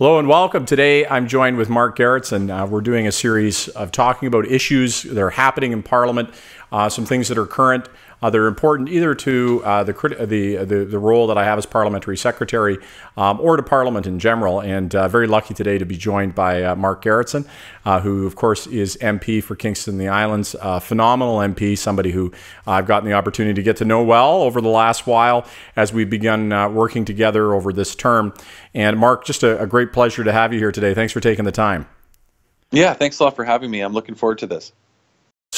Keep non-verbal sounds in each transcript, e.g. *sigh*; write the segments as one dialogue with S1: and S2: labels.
S1: Hello and welcome. Today I'm joined with Mark Gerretsen. Uh, we're doing a series of talking about issues that are happening in Parliament, uh, some things that are current, uh, they're important either to uh, the, the, the, the, role that I have as parliamentary secretary um, or to Parliament in general. And uh, very lucky today to be joined by uh, Mark Gerretsen, uh, who, of course, is MP for Kingston and the Islands. phenomenal MP, somebody who I've gotten the opportunity to get to know well over the last while as we've begun working together over this term. And Mark, just a, a great pleasure to have you here today. Thanks for taking the time.
S2: Yeah, thanks a lot for having me. I'm looking forward to this.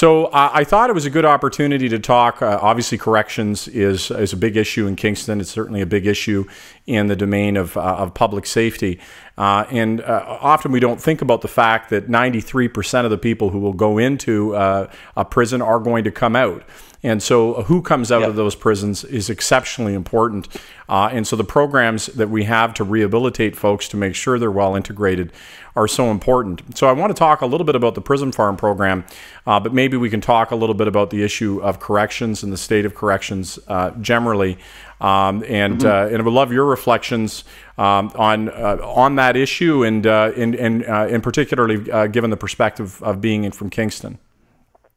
S1: So uh, I thought it was a good opportunity to talk. Uh, obviously, corrections is is a big issue in Kingston. It's certainly a big issue in the domain of, uh, of public safety. Uh, and uh, often we don't think about the fact that 93% of the people who will go into uh, a prison are going to come out. And so, who comes out yep. of those prisons is exceptionally important. Uh, and so, the programs that we have to rehabilitate folks to make sure they're well integrated are so important. So, I want to talk a little bit about the Prison Farm program, uh, but maybe we can talk a little bit about the issue of corrections and the state of corrections uh, generally. Um, and mm -hmm. and I would love your reflections um, on uh, on that issue, and uh, and and, in particularly given the perspective of being in from Kingston.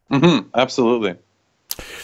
S2: Mm -hmm. Absolutely.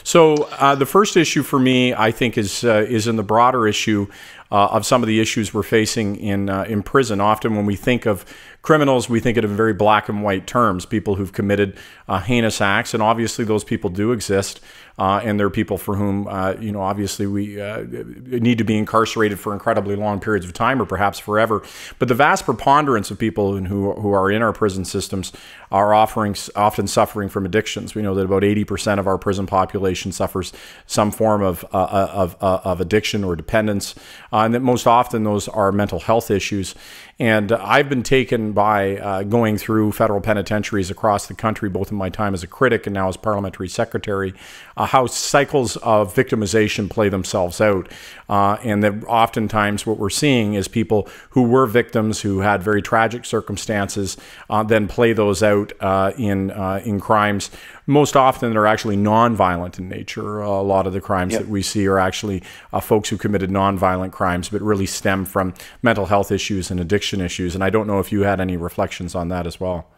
S1: So uh, the first issue for me, I think, is uh, is in the broader issue uh, of some of the issues we're facing in uh, in prison. Often, when we think of criminals, we think it in very black and white terms. People who've committed uh, heinous acts, and obviously those people do exist. Uh, and there are people for whom, uh, you know, obviously we uh, need to be incarcerated for incredibly long periods of time or perhaps forever. But the vast preponderance of people who, who are in our prison systems are offering, often suffering from addictions. We know that about 80% of our prison population suffers some form of, uh, uh, of, uh, of addiction or dependence, Uh, and that most often those are mental health issues. And I've been taken by uh, going through federal penitentiaries across the country, both in my time as a critic and now as parliamentary secretary, uh, how cycles of victimization play themselves out. Uh, and that oftentimes what we're seeing is people who were victims who had very tragic circumstances uh, then play those out uh, in, uh, in crimes most often they're actually non-violent in nature. a lot of the crimes yep. that we see are actually uh, folks who committed non-violent crimes, but really stem from mental health issues and addiction issues. And I don't know if you had any reflections on that as well.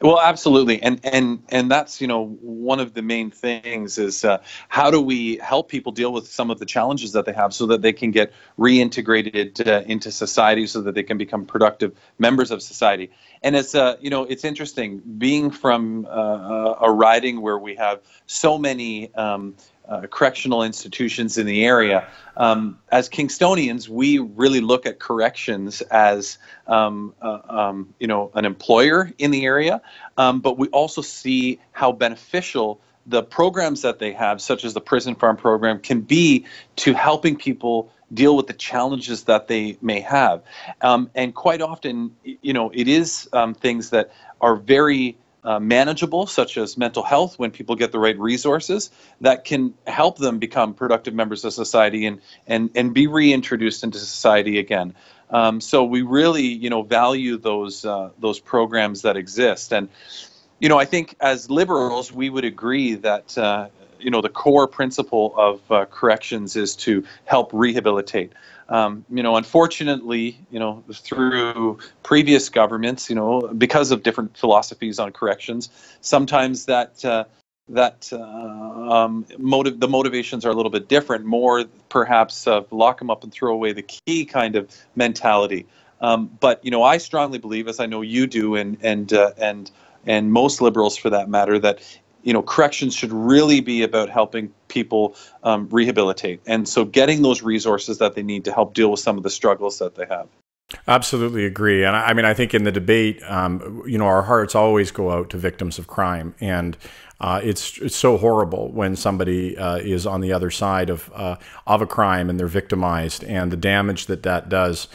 S2: Well, absolutely, and and and that's you know one of the main things is uh, how do we help people deal with some of the challenges that they have so that they can get reintegrated uh, into society so that they can become productive members of society. And it's uh, you know it's interesting being from uh, a riding where we have so many. Um, uh, correctional institutions in the area. Um, as Kingstonians, we really look at corrections as um, uh, um, you know an employer in the area, um, but we also see how beneficial the programs that they have, such as the prison farm program, can be to helping people deal with the challenges that they may have. Um, and quite often, you know, it is um, things that are very uh, manageable, such as mental health, when people get the right resources, that can help them become productive members of society and and and be reintroduced into society again. Um, so we really, you know, value those uh, those programs that exist, and you know, I think as liberals, we would agree that uh, you know the core principle of uh, corrections is to help rehabilitate. Um, you know, unfortunately, you know, through previous governments, you know, because of different philosophies on corrections, sometimes that uh, that uh, um, motive the motivations are a little bit different, more perhaps lock them up and throw away the key kind of mentality. Um, but you know, I strongly believe, as I know you do, and and uh, and and most liberals for that matter, that you know, corrections should really be about helping people um, rehabilitate. And so getting those resources that they need to help deal with some of the struggles that they have.
S1: Absolutely agree. And I, mean, I think in the debate, um, you know, our hearts always go out to victims of crime. And uh, it's, it's so horrible when somebody uh, is on the other side of, uh, of a crime and they're victimized and the damage that that does.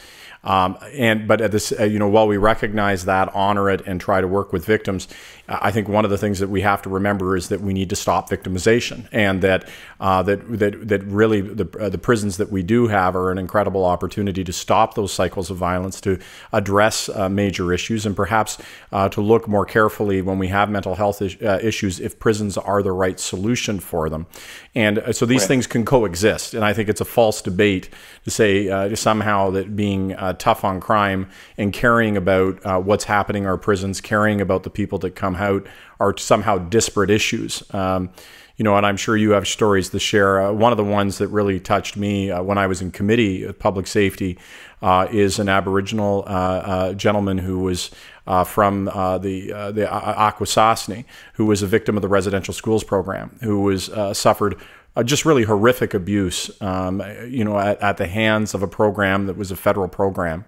S1: Um, and but at this, uh, you know, while we recognize that, honor it, and try to work with victims, I think one of the things that we have to remember is that we need to stop victimization, and that uh, that that that really the uh, the prisons that we do have are an incredible opportunity to stop those cycles of violence, to address uh, major issues, and perhaps uh, to look more carefully when we have mental health is uh, issues if prisons are the right solution for them. And uh, so these right. things can coexist. And I think it's a false debate to say uh, somehow that being uh, tough on crime and caring about uh, what's happening in our prisons, caring about the people that come out are somehow disparate issues. Um, you know, and I'm sure you have stories to share. Uh, one of the ones that really touched me uh, when I was in committee of public safety uh, is an Aboriginal uh, uh, gentleman who was uh, from the the Akwesasne, who was a victim of the residential schools program, who was suffered uh, just really horrific abuse, um, you know, at, at, the hands of a program that was a federal program,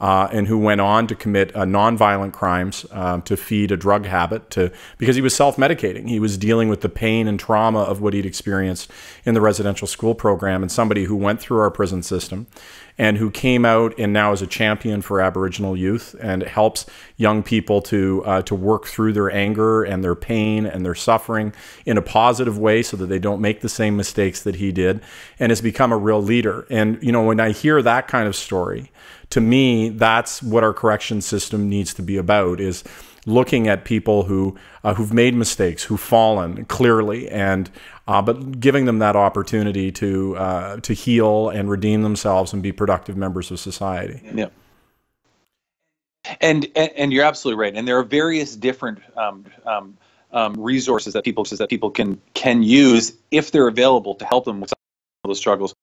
S1: uh, and who went on to commit uh, nonviolent crimes um, to feed a drug habit to because he was self-medicating. He was dealing with the pain and trauma of what he'd experienced in the residential school program, and somebody who went through our prison system and who came out and now is a champion for Aboriginal youth and helps young people to uh, to work through their anger and their pain and their suffering in a positive way so that they don't make the same mistakes that he did and has become a real leader. And you know when I hear that kind of story, to me that's what our correction system needs to be about is looking at people who uh, who've made mistakes, who've fallen clearly, and uh, but giving them that opportunity to uh, to heal and redeem themselves and be productive members of society.
S2: Yeah. And, and, and you're absolutely right. And there are various different um, um, um, resources that people that people can can use if they're available to help them with some of those struggles.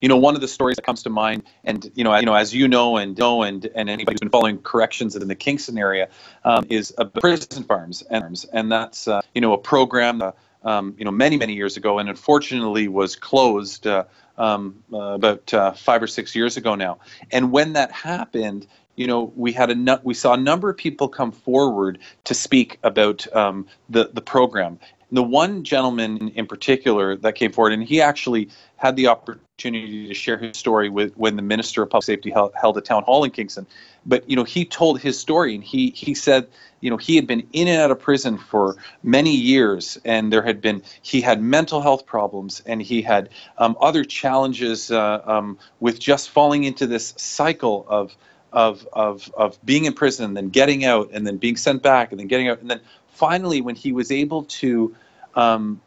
S2: You know, one of the stories that comes to mind, and you know, you know, as you know and know, and and anybody who's been following corrections in the Kingston area, um, is prison farms and and that's uh, you know a program. Uh, um, you know, many many years ago, and unfortunately was closed uh, um, uh, about uh, five or six years ago now. And when that happened, you know, we had a we saw a number of people come forward to speak about um, the the program. The one gentleman in particular that came forward, and he actually had the opportunity to share his story with when the minister of public safety held, held a town hall in Kingston. But you know, he told his story, and he he said you know he had been in and out of prison for many years and there had been he had mental health problems and he had um, other challenges uh, um, with just falling into this cycle of of of of being in prison and then getting out and then being sent back and then getting out and then finally when he was able to um,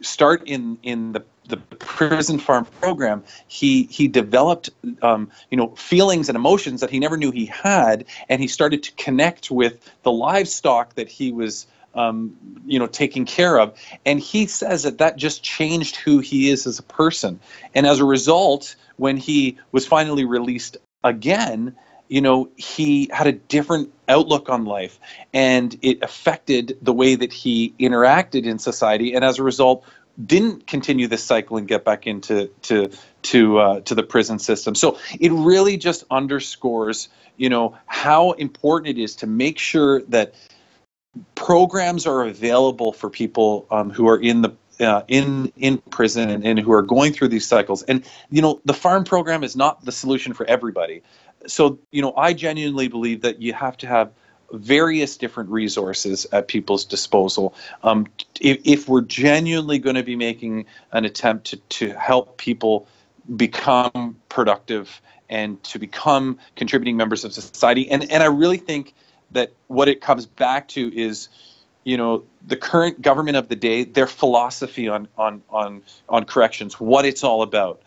S2: start in in the the prison farm program, he he developed um, you know feelings and emotions that he never knew he had, and he started to connect with the livestock that he was um, you know taking care of. And he says that that just changed who he is as a person. And as a result, when he was finally released again, you know, he had a different outlook on life and it affected the way that he interacted in society. And as a result, didn't continue this cycle and get back into to to uh, to the prison system. So it really just underscores, you know, how important it is to make sure that programs are available for people um, who are in the uh, in in prison and, and who are going through these cycles. And you know, the farm program is not the solution for everybody. So you know, I genuinely believe that you have to have various different resources at people's disposal. Um, if, if, we're genuinely going to be making an attempt to, to help people become productive and to become contributing members of society, and, and I really think that what it comes back to is you know the current government of the day their philosophy on on on on corrections what it's all about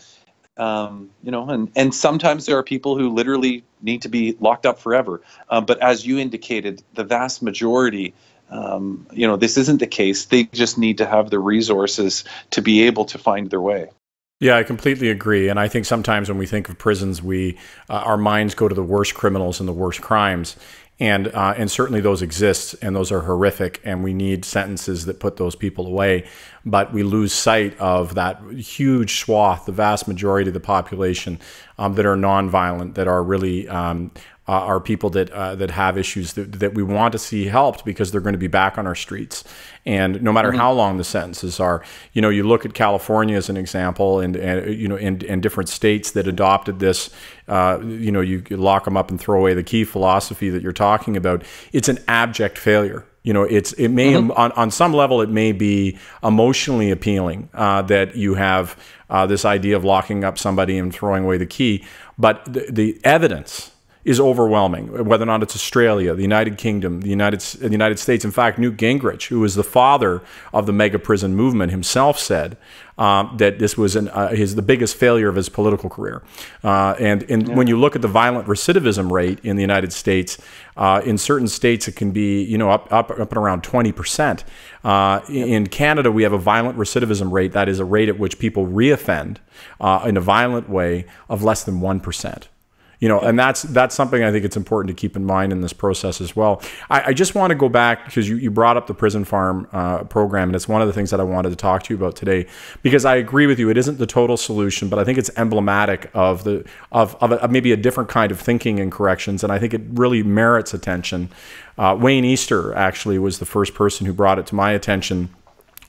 S2: um, you know, and, and sometimes there are people who literally need to be locked up forever. Um, but as you indicated, the vast majority, um, you know, this isn't the case. They just need to have the resources to be able to find their way.
S1: Yeah, I completely agree. And I think sometimes when we think of prisons, we uh, our minds go to the worst criminals and the worst crimes and uh, and certainly those exist and those are horrific and we need sentences that put those people away. But we lose sight of that huge swath the vast majority of the population um, that are nonviolent that are really um, uh, are people that uh, that have issues that, that we want to see helped because they're going to be back on our streets. And no matter mm-hmm. how long the sentences are, you know, you look at California as an example, and, and you know, in, in different states that adopted this, uh, you know, you lock them up and throw away the key philosophy that you're talking about. It's an abject failure you know it's it may mm-hmm. on, on some level it may be emotionally appealing uh, that you have uh, this idea of locking up somebody and throwing away the key but the, the evidence is overwhelming. Whether or not it's Australia, the United Kingdom, the United the United States. In fact, Newt Gingrich, who is the father of the mega prison movement, himself said um, that this was an, uh, his the biggest failure of his political career. Uh, and and yeah. when you look at the violent recidivism rate in the United States, uh, in certain states it can be you know up up, up and around twenty percent. Uh, in Canada, we have a violent recidivism rate that is a rate at which people reoffend uh, in a violent way of less than one percent you know, and that's that's something I think it's important to keep in mind in this process as well. I, I just want to go back because you, you brought up the prison farm uh, program, and it's one of the things that I wanted to talk to you about today because I agree with you. It isn't the total solution, but I think it's emblematic of the of, of, a, of maybe a different kind of thinking in corrections, and I think it really merits attention. Uh, Wayne Easter actually was the first person who brought it to my attention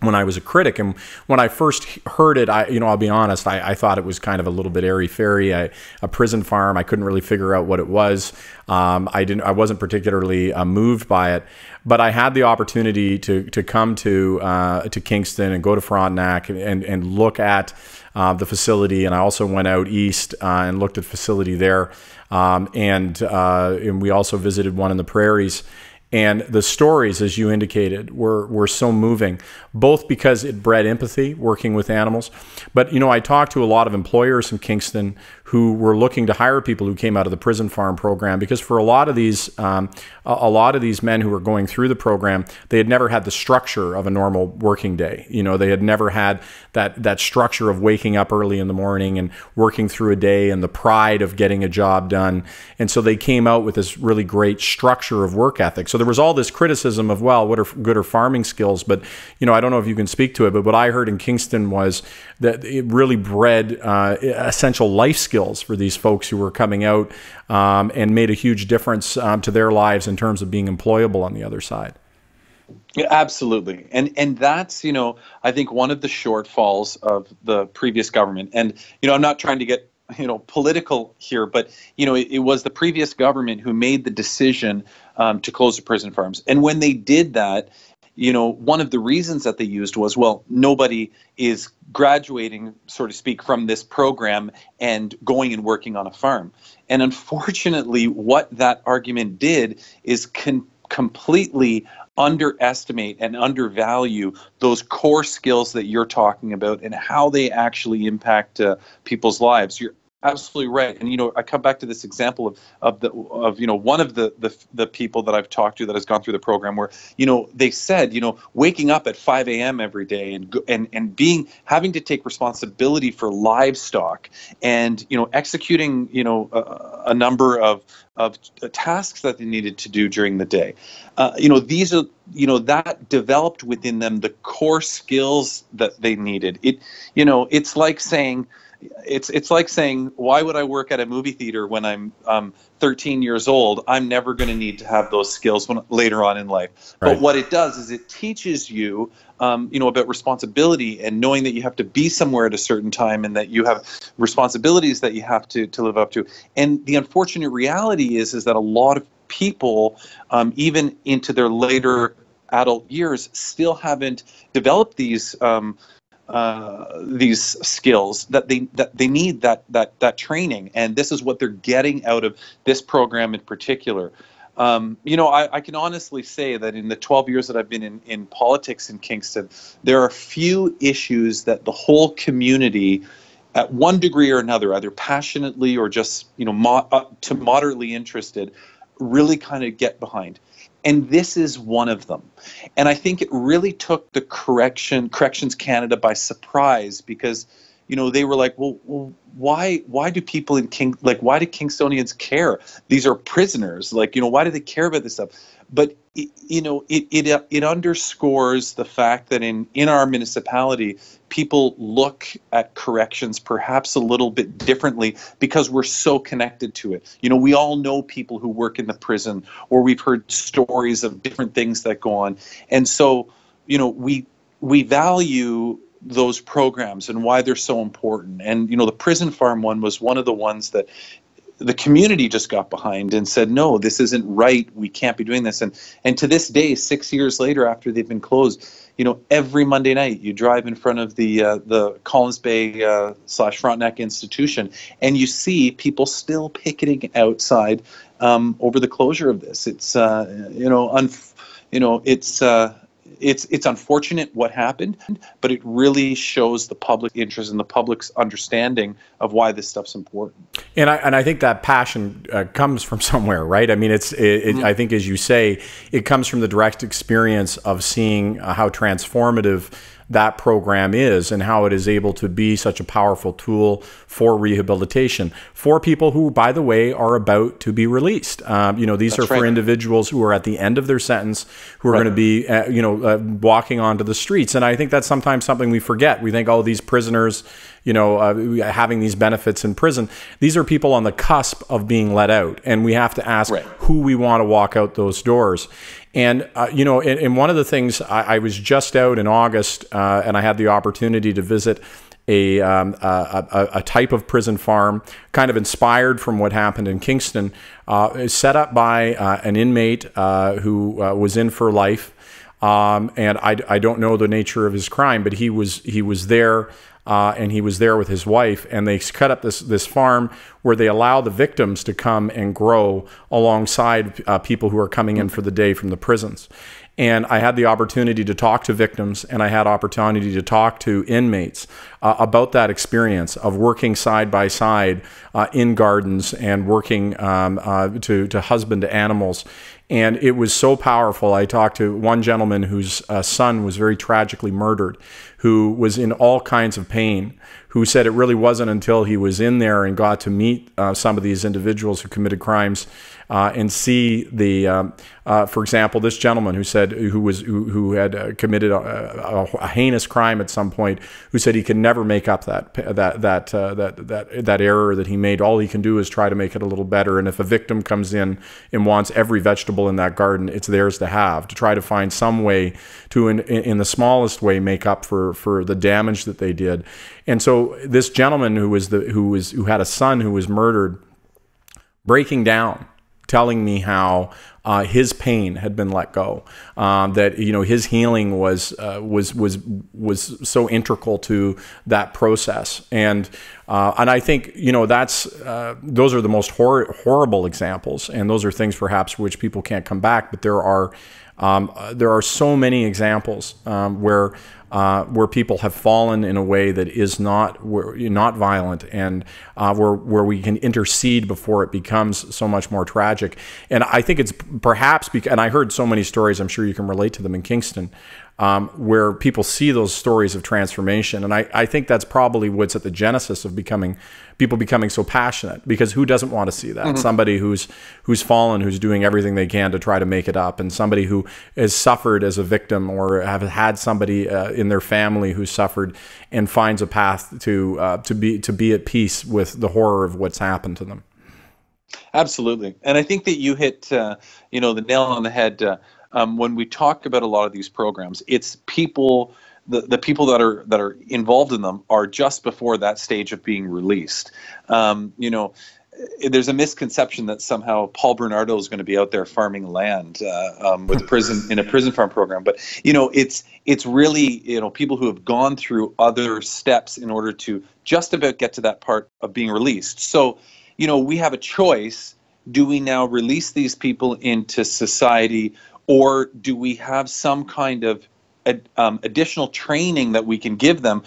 S1: when I was a critic. And when I first heard it, I, you know, I'll be honest, I, I thought it was kind of a little bit airy fairy, a, a prison farm. I couldn't really figure out what it was. Um, I didn't, I wasn't particularly uh, moved by it, but I had the opportunity to, to come to, uh, to Kingston and go to Frontenac and, and, and look at uh, the facility. And I also went out east uh, and looked at facility there. Um, and, uh, and we also visited one in the prairies. And the stories, as you indicated, were, were so moving, both because it bred empathy working with animals. But, you know, I talked to a lot of employers in Kingston who were looking to hire people who came out of the prison farm program because for a lot of these um, a, lot of these men who were going through the program they had never had the structure of a normal working day. You know they had never had that that structure of waking up early in the morning and working through a day and the pride of getting a job done. And so they came out with this really great structure of work ethic. So there was all this criticism of well what are good are farming skills? But you know I don't know if you can speak to it but what I heard in Kingston was that it really bred uh, essential life skills for these folks who were coming out um, and made a huge difference um, to their lives in terms of being employable on the other side.
S2: Yeah, absolutely, and and that's you know I think one of the shortfalls of the previous government, and you know I'm not trying to get you know political here, but you know it, it was the previous government who made the decision um, to close the prison farms, and when they did that, you know, one of the reasons that they used was, well, nobody is graduating, so to speak, from this program and going and working on a farm. And unfortunately, what that argument did is con- completely underestimate and undervalue those core skills that you're talking about and how they actually impact uh, people's lives. You're absolutely right. And you know i come back to this example of of the of you know one of the the, the people that i've talked to that has gone through the program where you know they said you know waking up at 5 a.m every day and and and being having to take responsibility for livestock and you know executing you know a, a number of of tasks that they needed to do during the day. Uh, you know these are you know that developed within them the core skills that they needed. It you know it's like saying it's it's like saying why would I work at a movie theater when I'm um, 13 years old? I'm never going to need to have those skills when, later on in life. Right. But what it does is it teaches you, um, you know, about responsibility and knowing that you have to be somewhere at a certain time and that you have responsibilities that you have to to live up to. And the unfortunate reality is is that a lot of people, um, even into their later adult years, still haven't developed these. Um, uh, these skills that they that they need that that that training. And this is what they're getting out of this program in particular. Um, you know I, I, can honestly say that in the 12 years that i've been in, in politics in kingston there are few issues that the whole community at one degree or another either passionately or just you know mo- uh, to moderately interested really kind of get behind and this is one of them. And I think it really took the correction Corrections Canada by surprise because you know they were like, well, well why why do people in King like why do Kingstonians care? These are prisoners. Like you know why do they care about this stuff? But it, you know it, it uh, it underscores the fact that in in our municipality people look at corrections perhaps a little bit differently because we're so connected to it. You know, we all know people who work in the prison or we've heard stories of different things that go on. And so, you know, we we value those programs and why they're so important. And you know, the prison farm one was one of the ones that the community just got behind and said, no, this isn't right. We can't be doing this. And and to this day, six years later, after they've been closed, you know, every Monday night you drive in front of the uh, the Collins Bay uh, slash Frontenac institution, and you see people still picketing outside um, over the closure of this. It's uh, you know, un- you know, it's uh, it's it's unfortunate what happened, but it really shows the public interest and the public's understanding of why this stuff's important.
S1: And I and I think that passion uh, comes from *laughs* somewhere, right? I mean, it's it, it, mm-hmm. I think as you say, it comes from the direct experience of seeing uh, how transformative that program is and how it is able to be such a powerful tool for rehabilitation for people who, by the way, are about to be released. Um, you know, these That's are for individuals who are at the end of their sentence, who are right. going to be, uh, you know, uh, walking onto the streets. And I think that's sometimes something we forget. We think, oh, these prisoners, you know, uh, having these benefits in prison. These are people on the cusp of being let out, and we have to ask right. who we want to walk out those doors. And, uh, you know, and, and, one of the things I, I was just out in August uh, and I had the opportunity to visit a, um, a, a, a, type of prison farm, kind of inspired from what happened in Kingston, uh, set up by uh, an inmate uh, who uh, was in for life. Um, and I, I don't know the nature of his crime, but he was he was there uh, and he was there with his wife, and they cut up this this farm where they allow the victims to come and grow alongside uh, people who are coming in for the day from the prisons. And I had the opportunity to talk to victims, and I had opportunity to talk to inmates uh, about that experience of working side by side uh, in gardens and working um, uh, to to husband animals. And it was so powerful. I talked to one gentleman whose uh, son was very tragically murdered, who was in all kinds of pain, who said it really wasn't until he was in there and got to meet uh, some of these individuals who committed crimes uh, and see the, um, uh, for example, this gentleman who said who was who, who had uh, committed a, a, a, heinous crime at some point, who said he can never make up that that that uh, that that that error that he made. All he can do is try to make it a little better. And if a victim comes in and wants every vegetable in that garden, it's theirs to have. To try to find some way to, in, in the smallest way, make up for for the damage that they did. And so this gentleman who was the who was who had a son who was murdered, breaking down telling me how uh, his pain had been let go, um, that you know his healing was uh, was was was so integral to that process, and uh, and I think you know that's uh, those are the most hor- horrible examples, and those are things perhaps which people can't come back, but there are. Um, there are so many examples um, where uh, where people have fallen in a way that is not not violent and uh, where where we can intercede before it becomes so much more tragic. And I think it's perhaps because, and I heard so many stories. I'm sure you can relate to them in Kingston, um, where people see those stories of transformation. And I, I think that's probably what's at the genesis of becoming people becoming so passionate because who doesn't want to see that? Mm-hmm. Somebody who's who's fallen, who's doing everything they can to try to make it up, and somebody who has suffered as a victim or have had somebody uh, in their family who suffered and finds a path to uh, to be to be at peace with the horror of what's happened to them.
S2: Absolutely, and I think that you hit uh, you know the nail on the head uh, um, when we talk about a lot of these programs, it's people the, the people that are that are involved in them are just before that stage of being released. Um, you know, there's a misconception that somehow Paul Bernardo is going to be out there farming land uh, um, with prison in a prison farm program, but you know, it's it's really you know people who have gone through other steps in order to just about get to that part of being released. So, you know, we have a choice. Do we now release these people into society or do we have some kind of um, additional training that we can give them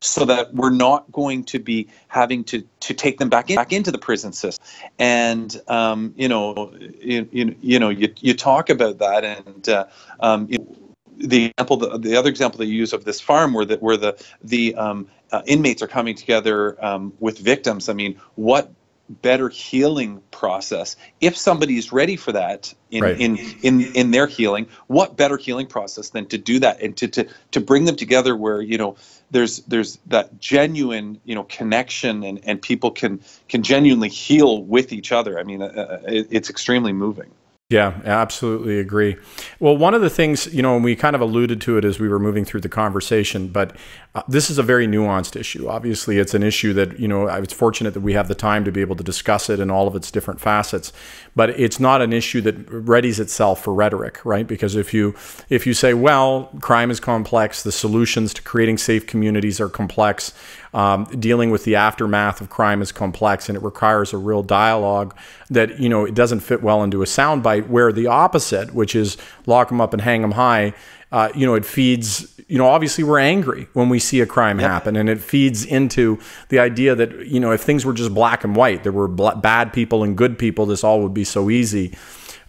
S2: so that we're not going to be having to to take them back in, back into the prison system? And um, you know you, you, you know you, you talk about that and uh, um, you know, the example the, the other example that you use of this farm where the where the the um, uh, inmates are coming together um, with victims. I mean what better healing process. If somebody is ready for that in, right. in in in their healing what better healing process than to do that and to, to to bring them together where you know there's there's that genuine you know connection and and people can can genuinely heal with each other. I mean uh, uh it, it's extremely moving
S1: Yeah, absolutely agree. Well, one of the things, you know, and we kind of alluded to it as we were moving through the conversation, but uh, this is a very nuanced issue. Obviously, it's an issue that, you know, I was fortunate that we have the time to be able to discuss it in all of its different facets, but it's not an issue that readies itself for rhetoric, right? Because if you if you say, well, crime is complex, the solutions to creating safe communities are complex, um, dealing with the aftermath of crime is complex and it requires a real dialogue that you know it doesn't fit well into a soundbite where the opposite which is lock them up and hang them high uh, you know it feeds you know obviously we're angry when we see a crime yep. happen and it feeds into the idea that you know if things were just black and white there were bad people and good people this all would be so easy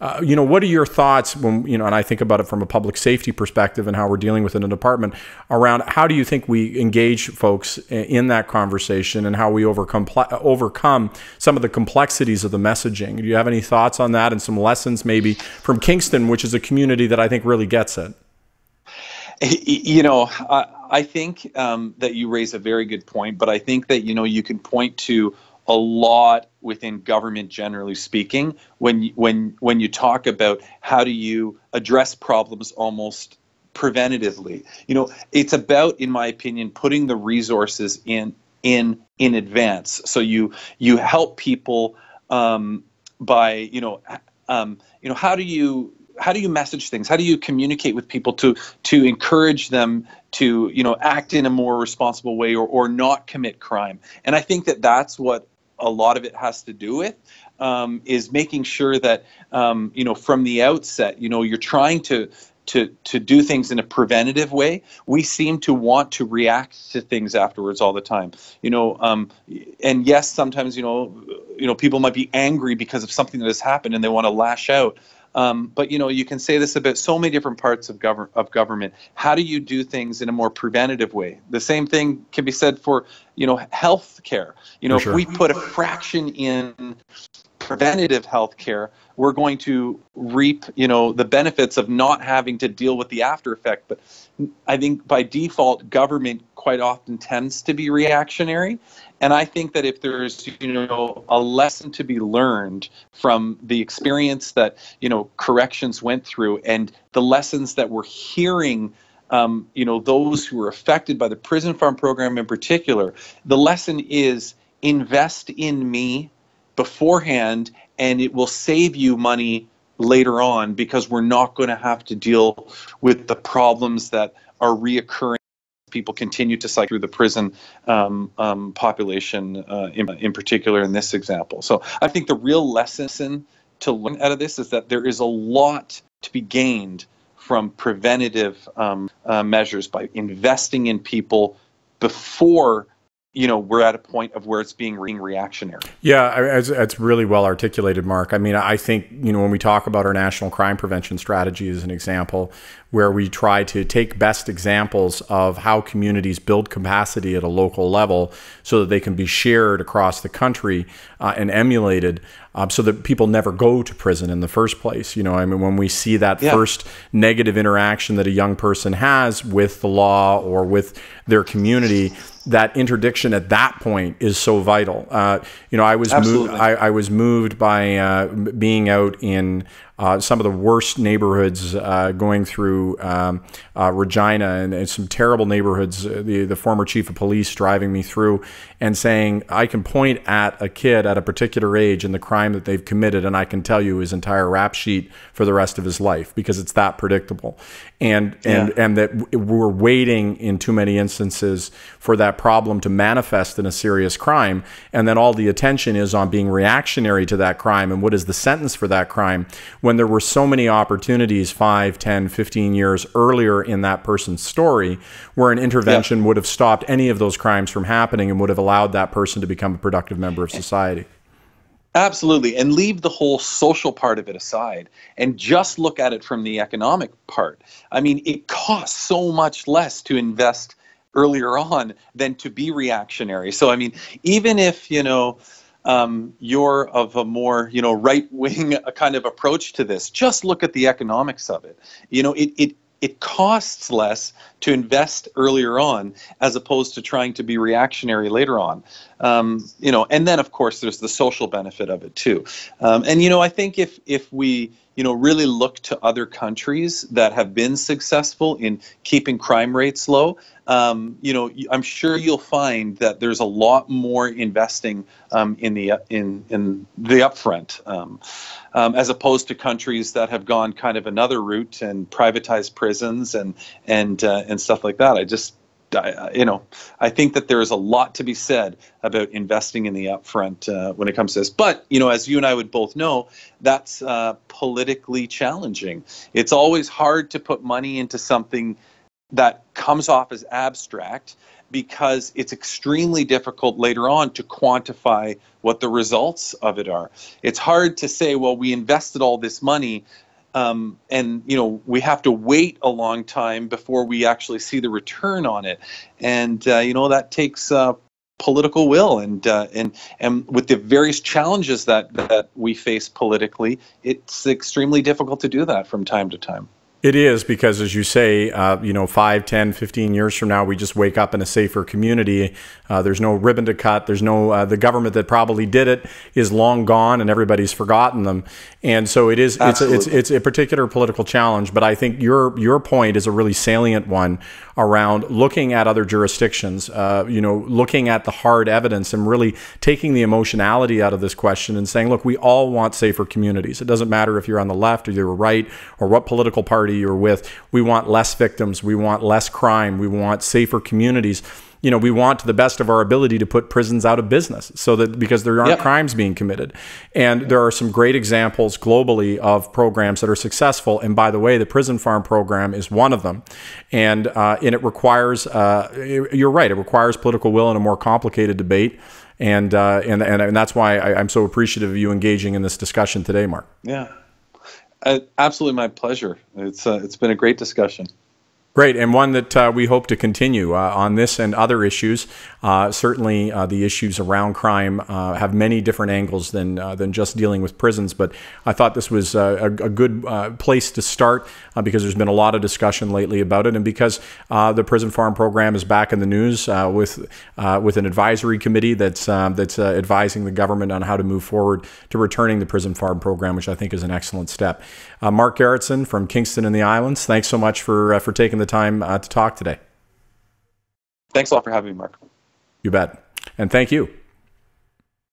S1: uh, you know, what are your thoughts when you know? And I think about it from a public safety perspective and how we're dealing with it in a department around how do you think we engage folks in that conversation and how we overcome overcome some of the complexities of the messaging? Do you have any thoughts on that and some lessons maybe from Kingston, which is a community that I think really gets it?
S2: You know, I think um, that you raise a very good point, but I think that you know you can point to a lot within government generally speaking when when when you talk about how do you address problems almost preventatively. You know it's about in my opinion putting the resources in in in advance. So you you help people um, by you know um, you know how do you how do you message things? How do you communicate with people to to encourage them to you know act in a more responsible way or, or not commit crime? And i think that that's what a lot of it has to do with um, is making sure that um, you know from the outset you know you're trying to to to do things in a preventative way. We seem to want to react to things afterwards all the time. You know um, and yes sometimes you know you know people might be angry because of something that has happened and they want to lash out um, but you know, you can say this about so many different parts of, gov- of government. How do you do things in a more preventative way? The same thing can be said for you know health care. You know, sure. if we put a fraction in preventative health care, we're going to reap, you know, the benefits of not having to deal with the after effect. But I think by default, government quite often tends to be reactionary. And I think that if there's, you know, a lesson to be learned from the experience that, you know, corrections went through and the lessons that we're hearing um, you know, those who are affected by the prison farm program in particular, the lesson is invest in me beforehand and it will save you money later on because we're not going to have to deal with the problems that are reoccurring people continue to cycle through the prison um, um, population uh, in, in particular in this example. So i think the real lesson to learn out of this is that there is a lot to be gained from preventative um, uh, measures by investing in people before you know we're at a point of where it's being re- reactionary.
S1: Yeah, it's really well articulated, Mark. I mean, I think you know when we talk about our national crime prevention strategy as an example, where we try to take best examples of how communities build capacity at a local level so that they can be shared across the country uh, and emulated um, so that people never go to prison in the first place. You know, I mean, when we see that yeah. first negative interaction that a young person has with the law or with their community, that interdiction at that point is so vital. Uh, you know, I was moved, I, I, was moved by uh, being out in uh, some of the worst neighborhoods uh, going through um, uh, Regina and, and, some terrible neighborhoods. Uh, the, the former chief of police driving me through and saying, I can point at a kid at a particular age and the crime that they've committed, and I can tell you his entire rap sheet for the rest of his life because it's that predictable. And, and, yeah. and that we're waiting in too many instances for that problem to manifest in a serious crime. And then all the attention is on being reactionary to that crime and what is the sentence for that crime when there were so many opportunities 5, 10, 15 years earlier in that person's story where an intervention yeah. would have stopped any of those crimes from happening and would have allowed that person to become a productive member of society.
S2: Absolutely. And leave the whole social part of it aside and just look at it from the economic part. I mean, it costs so much less to invest earlier on than to be reactionary. So, I mean, even if, you know, um, you're of a more you know right wing *laughs* kind of approach to this. Just look at the economics of it. You know, it it it costs less to invest earlier on as opposed to trying to be reactionary later on. Um, you know, and then of course there's the social benefit of it too. Um, and you know, I think if if we you know really look to other countries that have been successful in keeping crime rates low, um, you know, I'm sure you'll find that there's a lot more investing um, in the in in the upfront, um, um, as opposed to countries that have gone kind of another route and privatized prisons and and uh, and stuff like that. I just you know, I think that there is a lot to be said about investing in the upfront uh, when it comes to this. But you know, as you and I would both know, that's uh, politically challenging. It's always hard to put money into something that comes off as abstract because it's extremely difficult later on to quantify what the results of it are. It's hard to say, well, we invested all this money, um, and you know we have to wait a long time before we actually see the return on it, and uh, you know that takes uh, political will and uh, and and with the various challenges that that we face politically, it's extremely difficult to do that from time to time.
S1: It is because, as you say, uh, you know, 5, 10, 15 years from now, we just wake up in a safer community. Uh, there's no ribbon to cut. There's no, uh, the government that probably did it is long gone and everybody's forgotten them. And so it is, it's a, it's, it's a particular political challenge. But I think your, your point is a really salient one around looking at other jurisdictions, uh, you know, looking at the hard evidence and really taking the emotionality out of this question and saying, look, we all want safer communities. It doesn't matter if you're on the left or you're right or what political party you're with. We want less victims. We want less crime. We want safer communities you know, we want to the best of our ability to put prisons out of business so that because there aren't yep. crimes being committed. And there are some great examples globally of programs that are successful. And by the way, the prison farm program is one of them. And, uh, and it requires, uh, you're right, it requires political will and a more complicated debate. And, uh, and, and, and that's why I, I'm so appreciative of you engaging in this discussion today, Mark.
S2: Yeah. Uh, absolutely my pleasure. It's, uh, it's been a great discussion.
S1: Great, and one that uh, we hope to continue uh, on this and other issues. Uh, certainly, uh, the issues around crime uh, have many different angles than uh, than just dealing with prisons. But I thought this was a, a, good place to start because there's been a lot of discussion lately about it, and because the prison farm program is back in the news with with an advisory committee that's that's advising the government on how to move forward to returning the prison farm program, which I think is an excellent step. Mark Gerretsen from Kingston and the Islands, thanks so much for for taking the the time uh, to talk today.
S2: Thanks a lot for having me, Mark.
S1: You bet. And thank you.